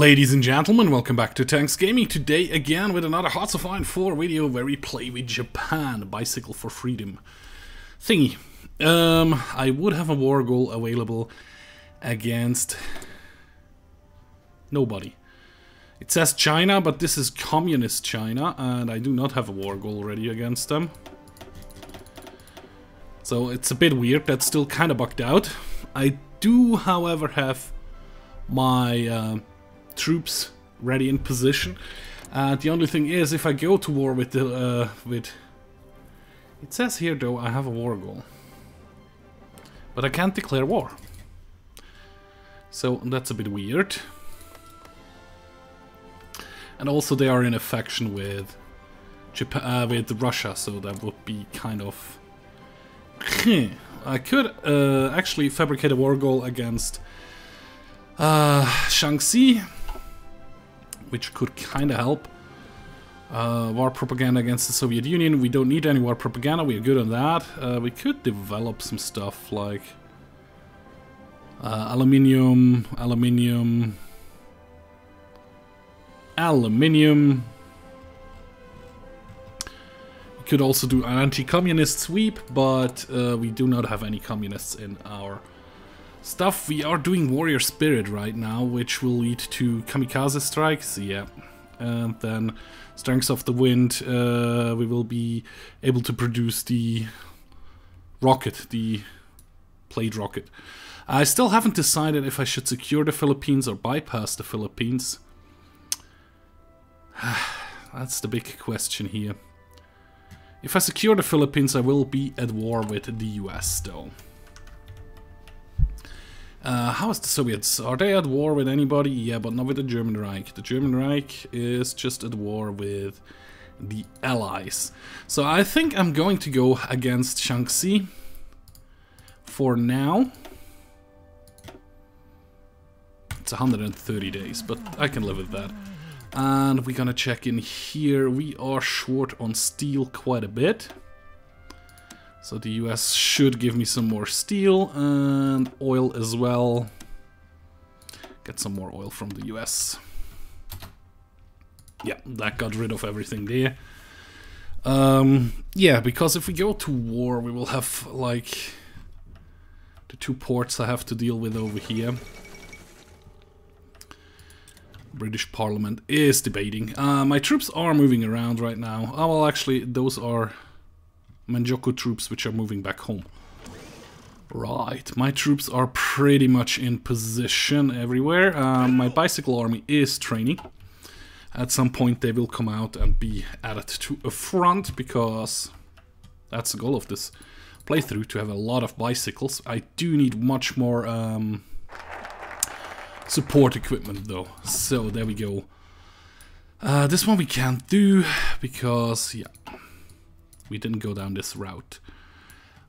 Ladies and gentlemen, welcome back to Tanks Gaming. Today again with another Hearts of Iron 4 video where we play with Japan, Bicycle for Freedom thingy. Um, I would have a war goal available against nobody. It says China, but this is communist China, and I do not have a war goal ready against them. So it's a bit weird, that's still kind of bugged out. I do, however, have my uh, troops ready in position. Uh, the only thing is, if I go to war with the uh, with, it says here though I have a war goal, but I can't declare war. So that's a bit weird. And also they are in a faction with Japan, uh, with Russia, so that would be kind of. I could uh, actually fabricate a war goal against uh, Shaanxi, which could kind of help. Uh, war propaganda against the Soviet Union. We don't need any war propaganda, we are good on that. Uh, we could develop some stuff like uh, aluminium, aluminium, aluminium. We could also do an anti-communist sweep, but uh, we do not have any communists in our stuff. We are doing warrior spirit right now, which will lead to kamikaze strikes. Yeah. And then strength of the wind, uh, we will be able to produce the rocket, the plate rocket. I still haven't decided if I should secure the Philippines or bypass the Philippines. That's the big question here. If I secure the Philippines, I will be at war with the US, though. Uh, how is the Soviets? Are they at war with anybody? Yeah, but not with the German Reich. The German Reich is just at war with the Allies. So I think I'm going to go against Shaanxi for now. It's 130 days, but I can live with that. And we're gonna check in here. We are short on steel quite a bit. So the US should give me some more steel and oil as well. Get some more oil from the US. Yeah, that got rid of everything there. Um, yeah, because if we go to war, we will have, like, the two ports I have to deal with over here. British Parliament is debating. Uh, my troops are moving around right now. Oh, well, actually, those are Manchukuo troops which are moving back home. Right, my troops are pretty much in position everywhere. Um, my bicycle army is training. At some point they will come out and be added to a front because that's the goal of this playthrough, to have a lot of bicycles. I do need much more um, support equipment though, so there we go. Uh, this one we can't do because, yeah, we didn't go down this route.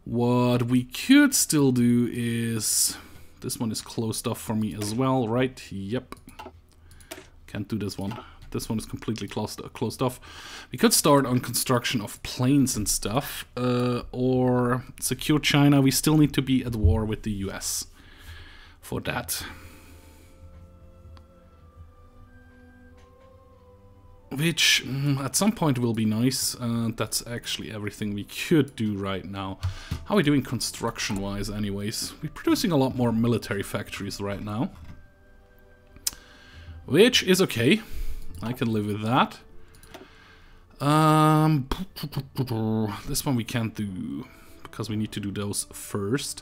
What we could still do is... This one is closed off for me as well, right? Yep. Can't do this one. This one is completely closed, closed off. We could start on construction of planes and stuff. Uh, or secure China. We still need to be at war with the US for that. Which mm, at some point will be nice. Uh, that's actually everything we could do right now. How are we doing construction-wise anyways? We're producing a lot more military factories right now. Which is okay. I can live with that. Um, this one we can't do because we need to do those first.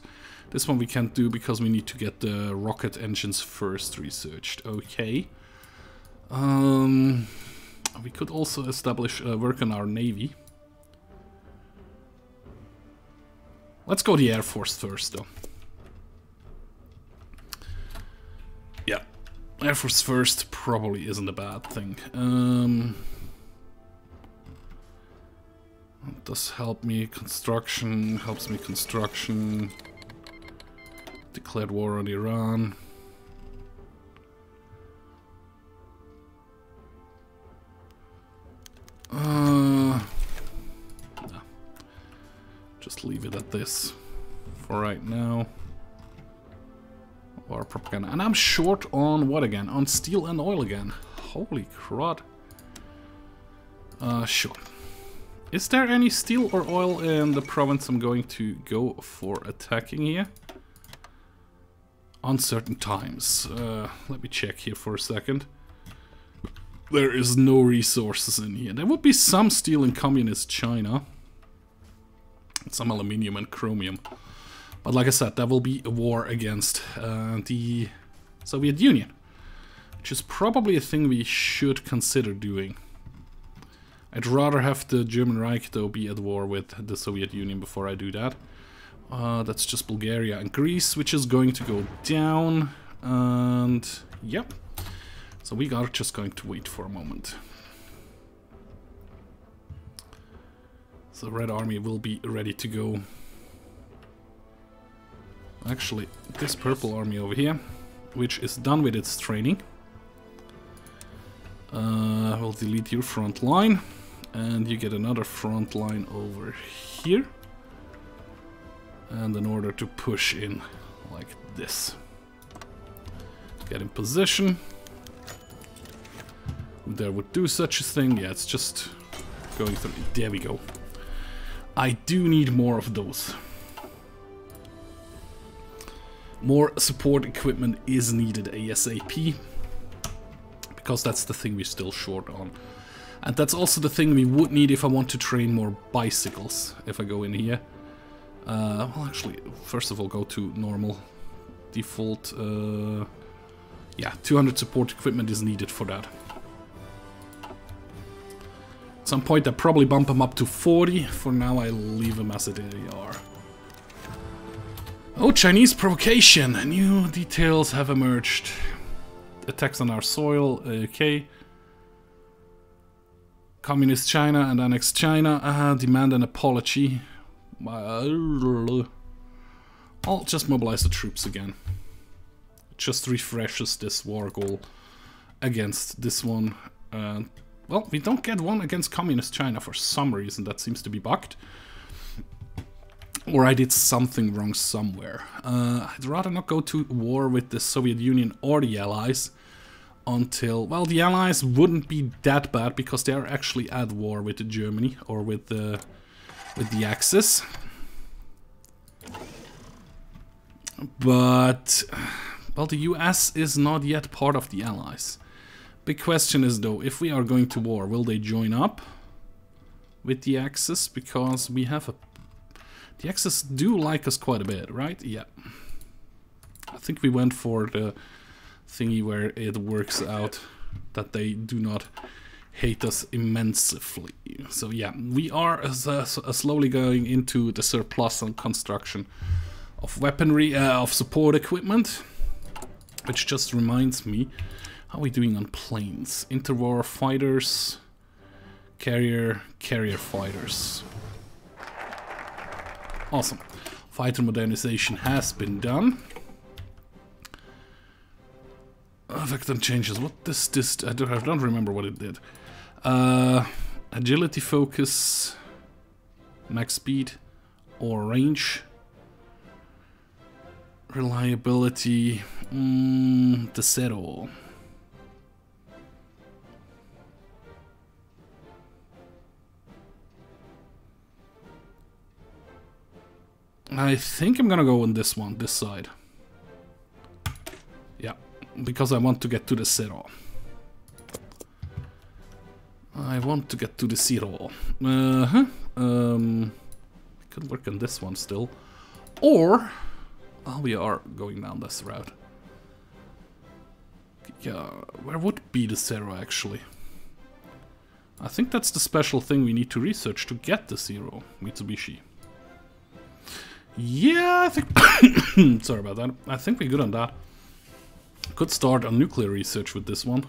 This one we can't do because we need to get the rocket engines first researched. Okay. Um, we could also establish uh, work on our navy. Let's go the Air Force first, though. Yeah, Air Force first probably isn't a bad thing. Um, does help me construction, helps me construction. Declared war on Iran. Leave it at this for right now. War propaganda. And I'm short on what again? On steel and oil again. Holy crud. Uh, sure. Is there any steel or oil in the province I'm going to go for attacking here? Uncertain times. Uh, let me check here for a second. There is no resources in here. There would be some steel in communist China. Some aluminium and chromium. But like I said, that will be a war against uh, the Soviet Union. Which is probably a thing we should consider doing. I'd rather have the German Reich though be at war with the Soviet Union before I do that. Uh, that's just Bulgaria and Greece, which is going to go down. And yep. So we are just going to wait for a moment. So Red Army will be ready to go. Actually, this purple army over here, which is done with its training. Uh, will delete your front line and you get another front line over here and in order to push in like this get in position there would do such a thing yeah it's just going through there we go I do need more of those more support equipment is needed ASAP because that's the thing we're still short on and that's also the thing we would need if I want to train more bicycles, if I go in here. Uh, well, actually, first of all, go to normal default. Uh, yeah, 200 support equipment is needed for that. Some point, I probably bump them up to 40. For now, I leave them as they are. Oh, Chinese provocation! New details have emerged. Attacks on our soil, okay. Communist China and annexed China uh, demand an apology. I'll just mobilize the troops again. Just refreshes this war goal against this one. Uh, well, we don't get one against Communist China for some reason. That seems to be bugged. Or I did something wrong somewhere. Uh, I'd rather not go to war with the Soviet Union or the Allies until, well, the Allies wouldn't be that bad because they are actually at war with Germany or with the, with the Axis. But, well, the US is not yet part of the Allies. Big question is, though, if we are going to war, will they join up with the Axis? Because we have a... The Axis do like us quite a bit, right? Yeah. I think we went for the thingy where it works out that they do not hate us immensely. So yeah, we are uh, slowly going into the surplus and construction of weaponry, uh, of support equipment, which just reminds me, how are we doing on planes? Interwar fighters, carrier, carrier fighters. Awesome. Fighter modernization has been done. Uh, changes. What does this... I don't, I don't remember what it did. Uh, agility focus, max speed, or range. Reliability, mm, the zero. I think I'm gonna go on this one, this side Yeah, because I want to get to the zero. I want to get to the zero. Uh huh. Um, could work on this one still, or oh, we are going down this route. Yeah, where would be the zero actually? I think that's the special thing we need to research to get the zero, Mitsubishi. Yeah, I think... Sorry about that. I think we're good on that. Could start on nuclear research with this one.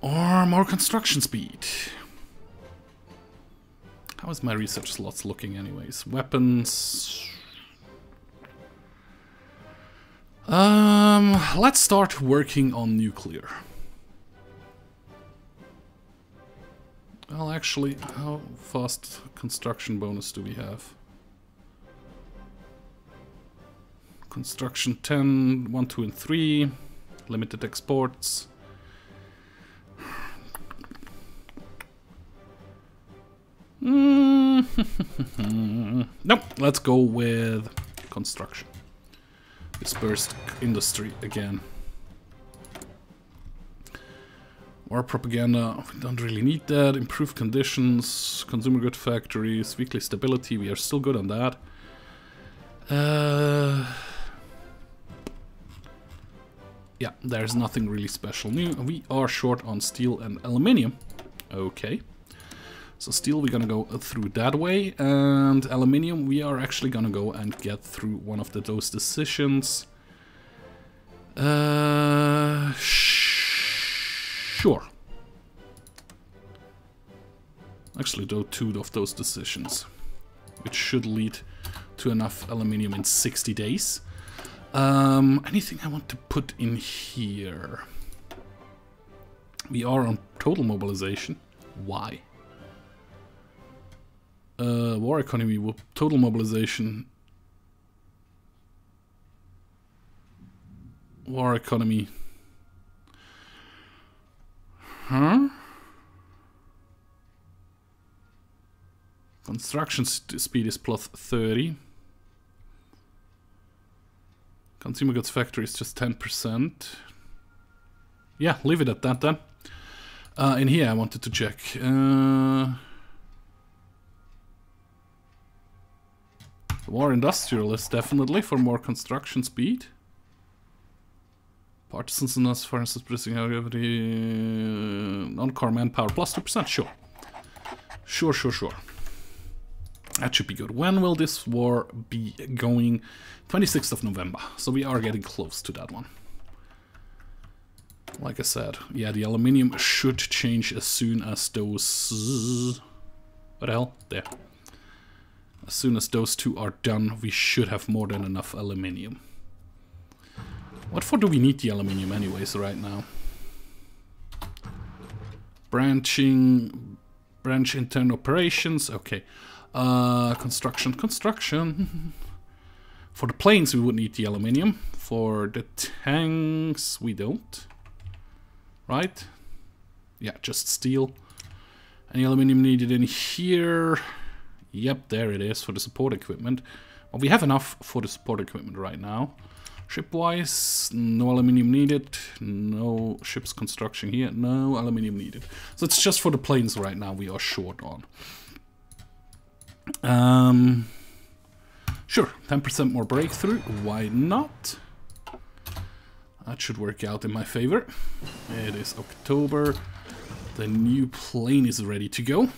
Or more construction speed. How is my research slots looking anyways? Weapons... Um, let's start working on nuclear. Well, actually, how fast construction bonus do we have? Construction 10, 1, 2, and 3. Limited exports. Mm. nope, let's go with construction. Dispersed industry again. War propaganda, we don't really need that. Improved conditions, consumer good factories, weekly stability, we are still good on that. Uh, yeah, there's nothing really special new. We are short on steel and aluminium. Okay. So steel we're gonna go through that way, and aluminium we are actually gonna go and get through one of the, those decisions. Uh, sure. Actually, though, two of those decisions, which should lead to enough aluminium in 60 days. Um, anything I want to put in here? We are on total mobilization. Why? Uh, war economy, total mobilization. War economy. Huh? Construction speed is plus 30. Consumer goods factory is just 10%. Yeah, leave it at that then. Uh, in here I wanted to check. Uh, War industrialist, definitely, for more construction speed. Partisans and us, for instance, producing non-car manpower, plus 2%, sure. Sure, sure, sure. That should be good. When will this war be going? 26th of November, so we are getting close to that one. Like I said, yeah, the aluminium should change as soon as those... What the hell? There. As soon as those two are done, we should have more than enough aluminium. What for do we need the aluminium anyways right now? Branching, branch internal operations, okay. Uh, construction, construction. For the planes we would need the aluminium. For the tanks we don't. Right? Yeah, just steel. Any aluminium needed in here? Yep, there it is for the support equipment. Well, we have enough for the support equipment right now. Ship-wise, no aluminium needed. No ship's construction here. No aluminium needed. So it's just for the planes right now we are short on. Um, sure, 10% more breakthrough. Why not? That should work out in my favor. It is October. The new plane is ready to go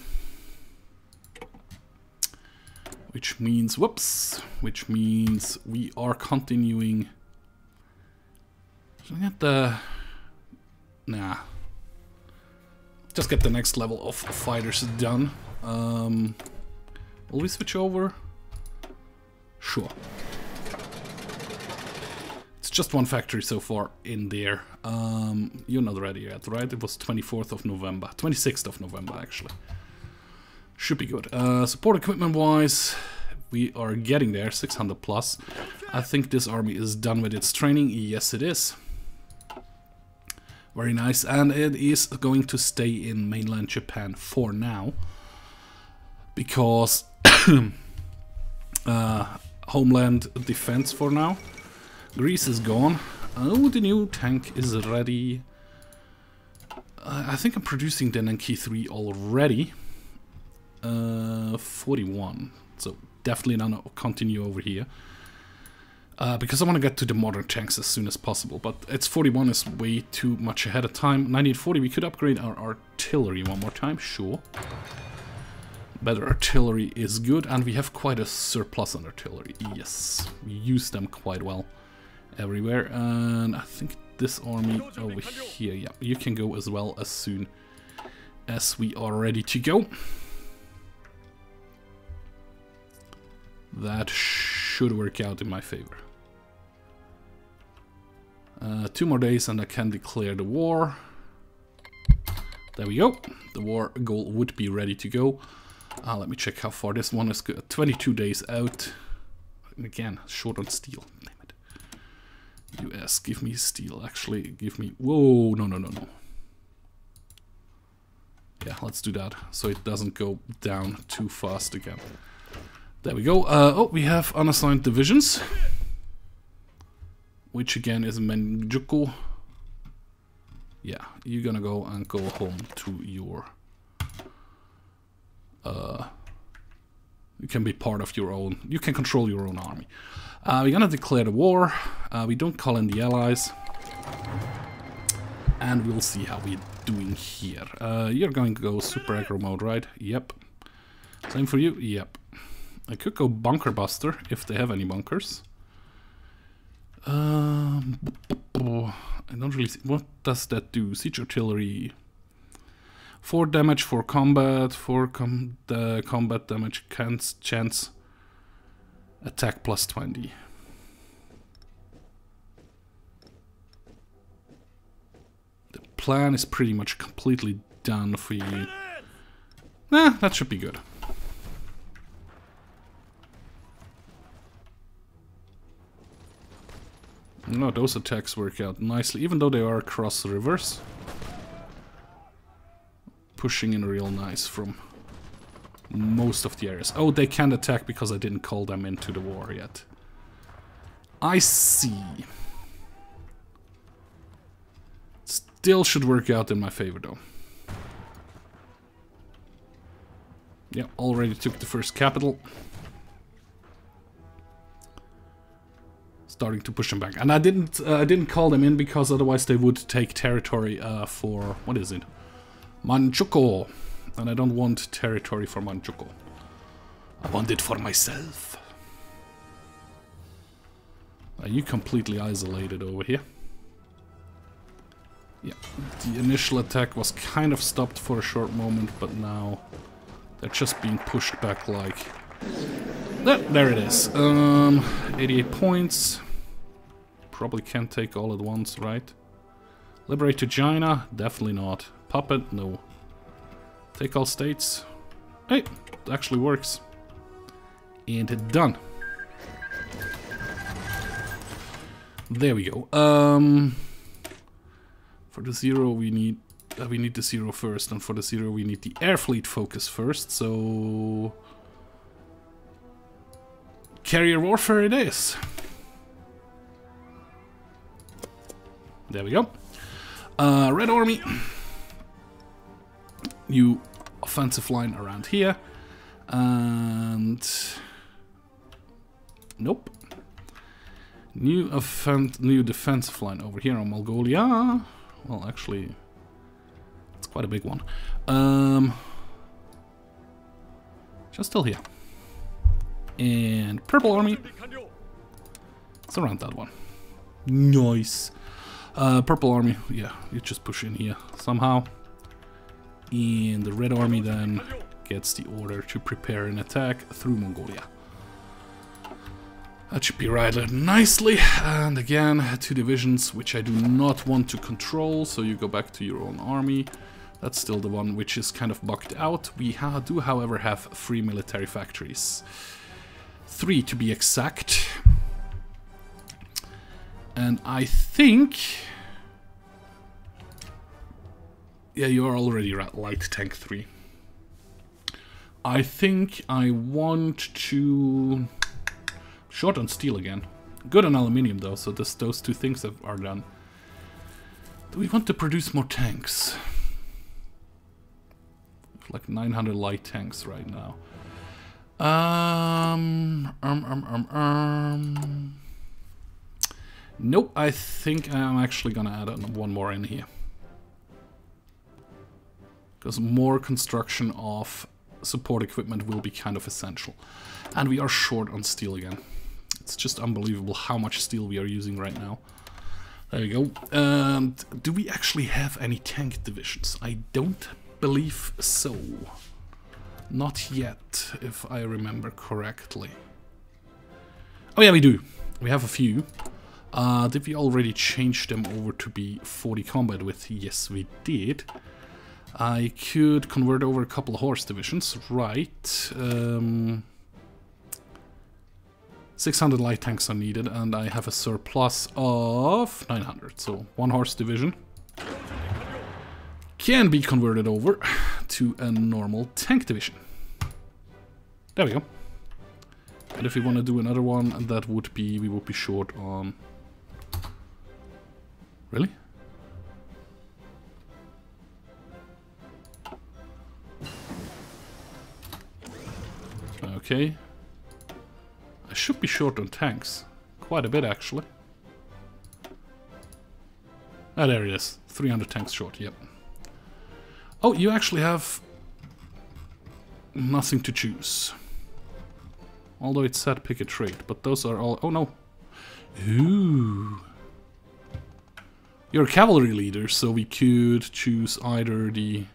which means, whoops, which means we are continuing. Should I get the, nah. Just get the next level of fighters done. Um, will we switch over? Sure. It's just one factory so far in there. Um, you're not ready yet, right? It was 24th of November. 26th of November, actually. Should be good. Uh, support equipment wise, we are getting there, 600 plus. I think this army is done with its training. Yes, it is. Very nice. And it is going to stay in mainland Japan for now. Because uh, homeland defense for now. Greece is gone. Oh, the new tank is ready. Uh, I think I'm producing the Nanki 3 already uh, 41. So definitely not continue over here. Uh, because I want to get to the modern tanks as soon as possible, but it's 41 is way too much ahead of time. 1940, we could upgrade our artillery one more time, sure. Better artillery is good, and we have quite a surplus on artillery, yes. We use them quite well everywhere, and I think this army over here, yeah, you can go as well as soon as we are ready to go. That should work out in my favor. Uh, two more days and I can declare the war. There we go. The war goal would be ready to go. Uh, let me check how far this one is. Good. 22 days out. again, short on steel. Damn it. US, give me steel. Actually, give me... Whoa, no, no, no, no. Yeah, let's do that, so it doesn't go down too fast again. There we go. Uh, oh, we have unassigned divisions. Which again is Manchukuo. Yeah, you're gonna go and go home to your... Uh, you can be part of your own... You can control your own army. Uh, we're gonna declare the war. Uh, we don't call in the allies. And we'll see how we're doing here. Uh, you're going to go super aggro mode, right? Yep. Same for you? Yep. I could go Bunker Buster, if they have any bunkers. Um, I don't really see, what does that do? Siege artillery. 4 damage for combat, 4 com the combat damage chance, chance attack plus 20. The plan is pretty much completely done for you. Eh, that should be good. No, those attacks work out nicely, even though they are across the rivers. Pushing in real nice from most of the areas. Oh, they can't attack because I didn't call them into the war yet. I see. Still should work out in my favor, though. Yeah, already took the first capital. starting to push them back. And I didn't uh, I didn't call them in because otherwise they would take territory uh, for what is it? Manchukuo. And I don't want territory for Manchukuo. I want it for myself. Are you completely isolated over here? Yeah, the initial attack was kind of stopped for a short moment, but now they're just being pushed back like... There, there it is. Um, 88 points. Probably can't take all at once, right? Liberate to China? Definitely not. Puppet? No. Take all states? Hey, it actually works. And done. There we go. Um, for the zero we need uh, we need the zero first, and for the zero we need the air fleet focus first. So carrier warfare it is. There we go. Uh, Red Army. New offensive line around here. And... Nope. New offense, new defensive line over here on Mongolia. Well, actually, it's quite a big one. Um, just still here. And Purple Army. It's around that one. Nice. Uh, purple army, yeah, you just push in here somehow. And the red army then gets the order to prepare an attack through Mongolia. That should be right nicely. And again, two divisions, which I do not want to control, so you go back to your own army. That's still the one which is kind of bugged out. We ha do, however, have three military factories. Three to be exact. And I think... Yeah, you are already at light tank 3. I think I want to... Short on steel again. Good on aluminium though, so this, those two things are done. Do we want to produce more tanks? Like 900 light tanks right now. Um, um, um, um, um. Nope, I think I'm actually gonna add one more in here. Because more construction of support equipment will be kind of essential. And we are short on steel again. It's just unbelievable how much steel we are using right now. There we go. And do we actually have any tank divisions? I don't believe so. Not yet, if I remember correctly. Oh yeah, we do. We have a few. Uh, did we already change them over to be 40 combat with? Yes, we did. I could convert over a couple horse divisions, right. Um, 600 light tanks are needed, and I have a surplus of 900. So one horse division can be converted over to a normal tank division. There we go. And if we want to do another one, that would be, we would be short on... Really? Okay. I should be short on tanks. Quite a bit, actually. Ah, there it is. 300 tanks short, yep. Oh, you actually have nothing to choose. Although it said pick a trait, but those are all... Oh, no. Ooh. You're a cavalry leader, so we could choose either the...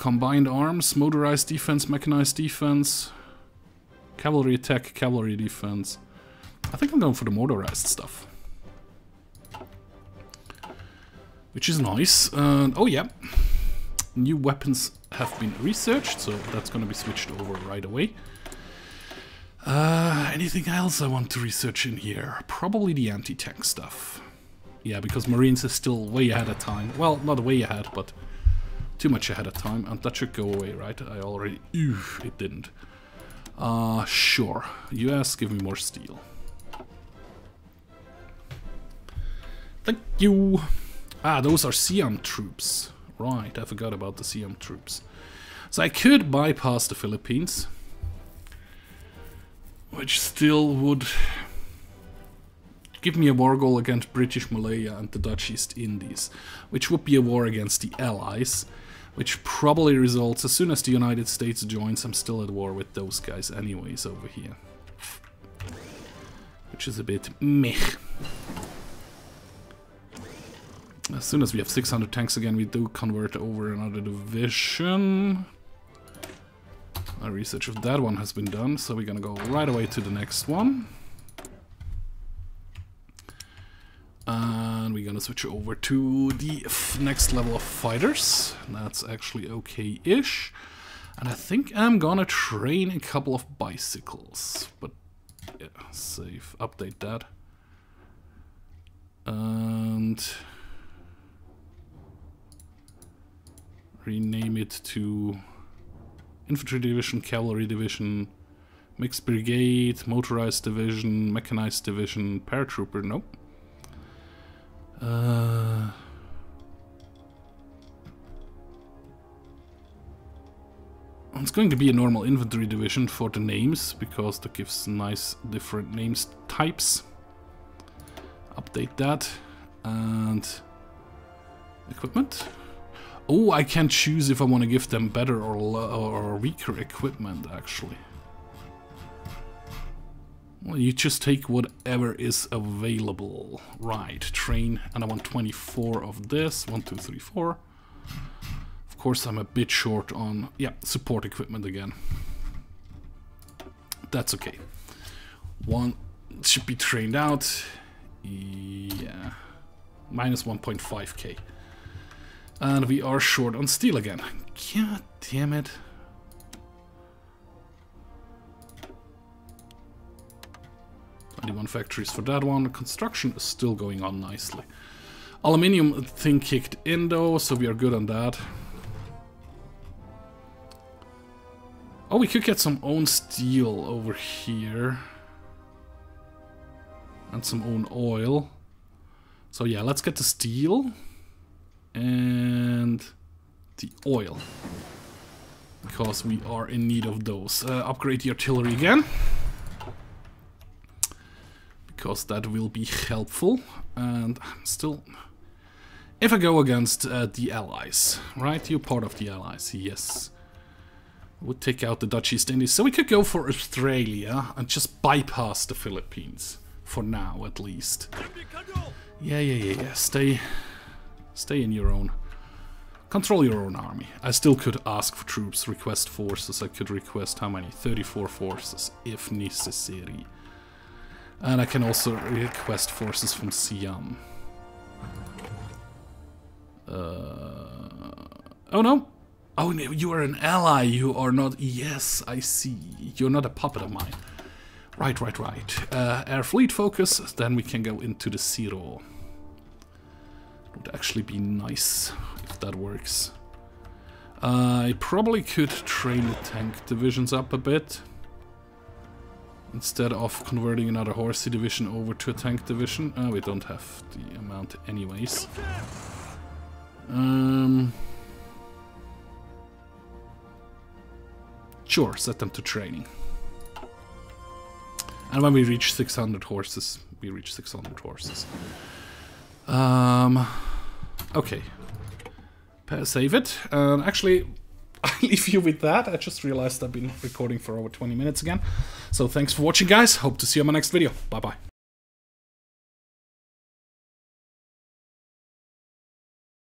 combined arms, motorized defense, mechanized defense, cavalry attack, cavalry defense. I think I'm going for the motorized stuff. Which is nice. Uh, oh yeah, new weapons have been researched, so that's going to be switched over right away. Uh, anything else I want to research in here? Probably the anti-tank stuff. Yeah, because Marines are still way ahead of time. Well, not way ahead, but too much ahead of time. And that should go away, right? I already... Oof, it didn't. Uh, sure. US, give me more steel. Thank you. Ah, those are Siam troops. Right, I forgot about the Siam troops. So I could bypass the Philippines. Which still would give me a war goal against British Malaya and the Dutch East Indies. Which would be a war against the Allies. Which probably results, as soon as the United States joins, I'm still at war with those guys anyways over here. Which is a bit meh. As soon as we have 600 tanks again, we do convert over another division. Our research of that one has been done, so we're gonna go right away to the next one. Uh, We're gonna switch over to the next level of fighters. That's actually okay-ish. And I think I'm gonna train a couple of bicycles. But, yeah, save, update that. And... rename it to Infantry Division, Cavalry Division, Mixed Brigade, Motorized Division, Mechanized Division, Paratrooper, nope. Uh, it's going to be a normal infantry division for the names, because that gives nice different names types. Update that, and equipment. Oh, I can choose if I want to give them better or, or weaker equipment, actually. You just take whatever is available. Right, train, and I want 24 of this. One, two, three, four. Of course, I'm a bit short on, yeah, support equipment again. That's okay. One should be trained out. Yeah. Minus 1.5k. And we are short on steel again. God damn it. Twenty-one factories for that one. Construction is still going on nicely. Aluminium thing kicked in though, so we are good on that. Oh, we could get some own steel over here. And some own oil. So yeah, let's get the steel and the oil because we are in need of those. Uh, upgrade the artillery again because that will be helpful and I'm still if I go against uh, the allies, right? You're part of the allies, yes. Would take out the Dutch East Indies. So we could go for Australia and just bypass the Philippines. For now, at least. Yeah, yeah, yeah, yeah. Stay Stay in your own. Control your own army. I still could ask for troops, request forces. I could request how many? 34 forces, if necessary. And I can also request forces from Siam. Uh, oh no! Oh, no, you are an ally. You are not... Yes, I see. You're not a puppet of mine. Right, right, right. Uh, air fleet focus, then we can go into the zero. Would actually be nice if that works. Uh, I probably could train the tank divisions up a bit. Instead of converting another horsey division over to a tank division. Uh, we don't have the amount anyways. Um, sure, set them to training. And when we reach 600 horses, we reach 600 horses. Um, okay. Save it. And actually, I leave you with that. I just realized I've been recording for over 20 minutes again. So thanks for watching, guys. Hope to see you on my next video. Bye-bye.